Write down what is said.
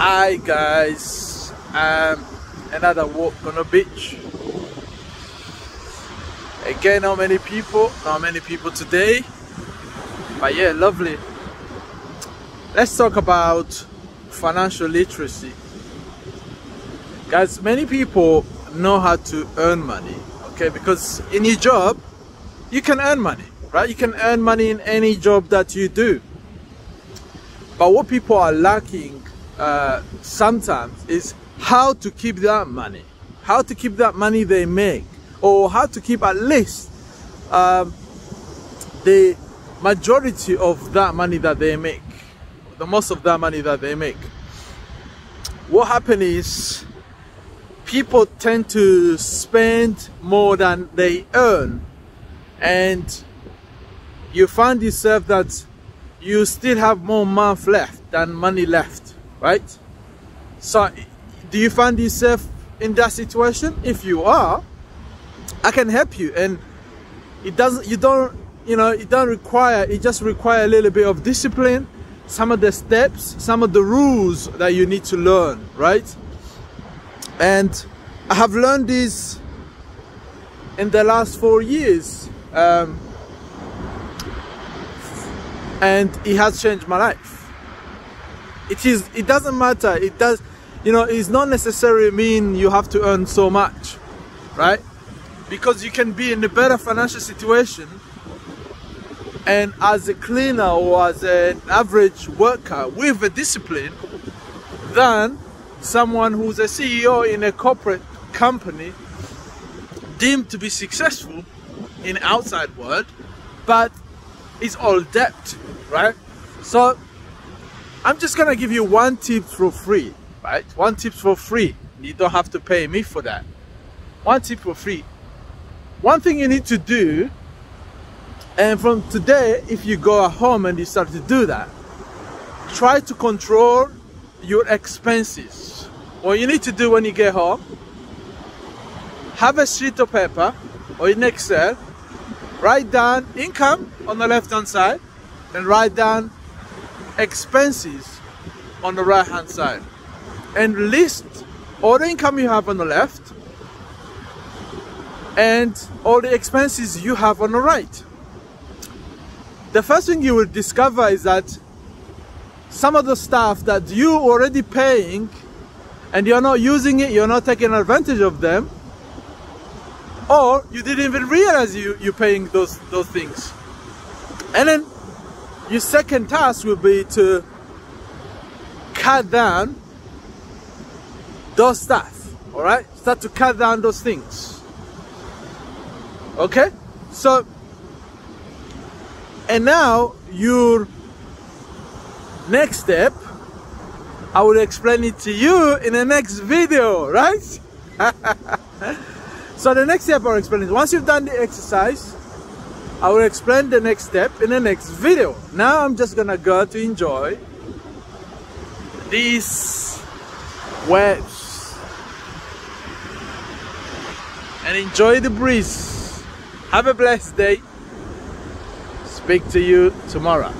Hi guys, um, another walk on the beach. Again, not many people, not many people today, but yeah, lovely. Let's talk about financial literacy. Guys, many people know how to earn money, okay? Because in your job, you can earn money, right? You can earn money in any job that you do. But what people are lacking uh, sometimes is how to keep that money, how to keep that money they make, or how to keep at least um, the majority of that money that they make, the most of that money that they make. What happens is people tend to spend more than they earn, and you find yourself that you still have more month left than money left right? So, do you find yourself in that situation? If you are, I can help you, and it doesn't. You don't. You know, it don't require. It just require a little bit of discipline, some of the steps, some of the rules that you need to learn, right? And I have learned this in the last four years. Um, and it has changed my life it is it doesn't matter. It does you know it's not necessarily mean you have to earn so much right? Because you can be in a better financial situation and as a cleaner or as an average worker with a discipline than someone who's a CEO in a corporate company deemed to be successful in outside world but it's all debt right? So I'm just gonna give you one tip for free, right? One tip for free. You don't have to pay me for that. One tip for free. One thing you need to do, and from today, if you go at home and you start to do that, try to control your expenses. What you need to do when you get home, have a sheet of paper or in Excel, write down income on the left hand side, and write down expenses on the right hand side and list all the income you have on the left and all the expenses you have on the right. The first thing you will discover is that some of the stuff that you already paying and you're not using it, you're not taking advantage of them, or you didn't even realize you, you're paying those, those things. And then your second task will be to cut down those stuff all right? Start to cut down those things. Okay? So and now your next step I will explain it to you in the next video right? So the next step I'll explain it once you've done the exercise I will explain the next step in the next video. Now I'm just gonna go to enjoy these waves and enjoy the breeze. Have a blessed day. Speak to you tomorrow.